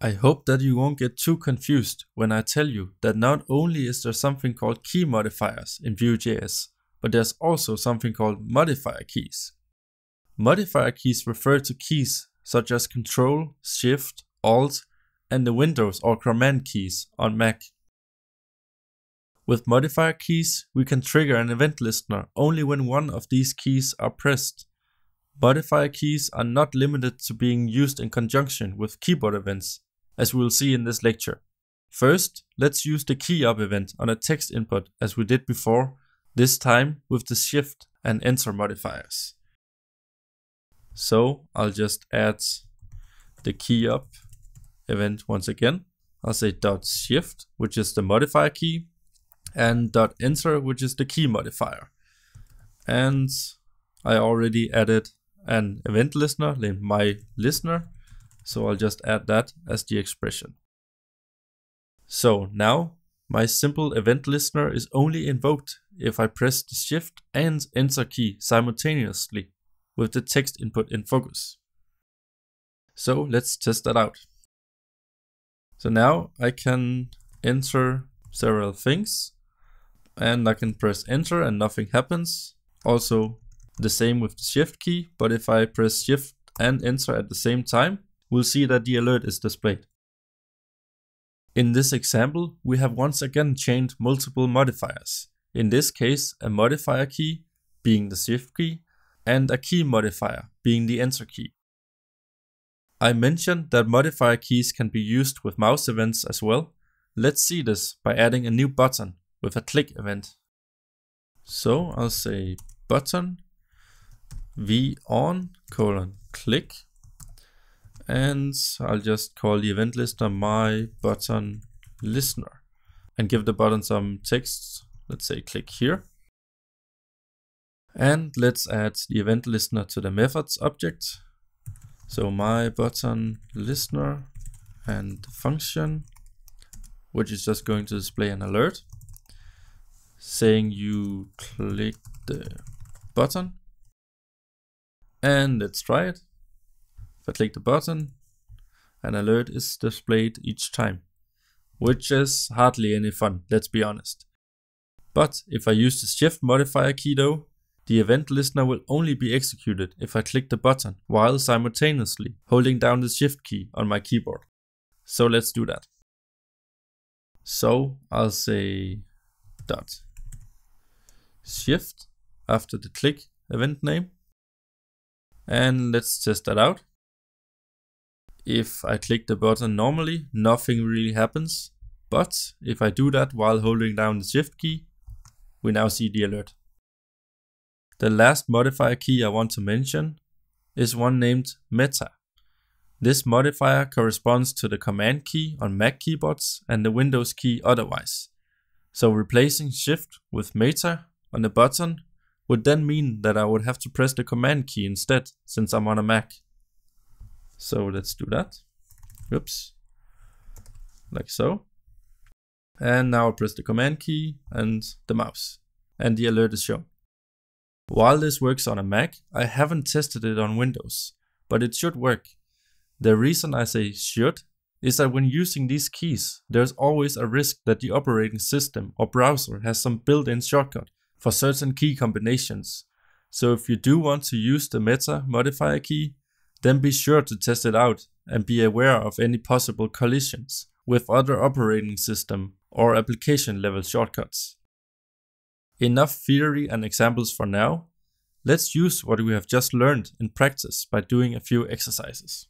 I hope that you won't get too confused when I tell you that not only is there something called key modifiers in Vue.js, but there's also something called modifier keys. Modifier keys refer to keys such as Control, Shift, Alt, and the Windows or Command keys on Mac. With modifier keys, we can trigger an event listener only when one of these keys are pressed. Modifier keys are not limited to being used in conjunction with keyboard events, as we will see in this lecture. First, let's use the key up event on a text input as we did before, this time with the shift and enter modifiers. So I'll just add the key up event once again. I'll say dot shift, which is the modifier key, and dot enter, which is the key modifier. And I already added an event listener named my listener so I'll just add that as the expression. So now my simple event listener is only invoked if I press the shift and enter key simultaneously with the text input in focus. So let's test that out. So now I can enter several things and I can press enter and nothing happens. Also the same with the shift key, but if I press shift and enter at the same time, we'll see that the alert is displayed. In this example, we have once again chained multiple modifiers. In this case, a modifier key, being the shift key, and a key modifier, being the enter key. I mentioned that modifier keys can be used with mouse events as well. Let's see this by adding a new button with a click event. So I'll say button v on colon click and I'll just call the event listener my button listener and give the button some text. Let's say click here. And let's add the event listener to the methods object. So my button listener and function, which is just going to display an alert saying you click the button. And let's try it. I click the button, an alert is displayed each time, which is hardly any fun, let's be honest. But if I use the shift modifier key though, the event listener will only be executed if I click the button while simultaneously holding down the shift key on my keyboard. So let's do that. So I'll say dot shift after the click event name. And let's test that out if I click the button normally, nothing really happens. But if I do that while holding down the shift key, we now see the alert. The last modifier key I want to mention is one named meta. This modifier corresponds to the command key on Mac keyboards and the Windows key otherwise. So replacing shift with meta on the button would then mean that I would have to press the command key instead since I'm on a Mac. So let's do that. Oops. Like so. And now I press the command key and the mouse. And the alert is shown. While this works on a Mac, I haven't tested it on Windows, but it should work. The reason I say should is that when using these keys, there's always a risk that the operating system or browser has some built-in shortcut for certain key combinations. So if you do want to use the meta modifier key, then be sure to test it out and be aware of any possible collisions with other operating system or application level shortcuts. Enough theory and examples for now. Let's use what we have just learned in practice by doing a few exercises.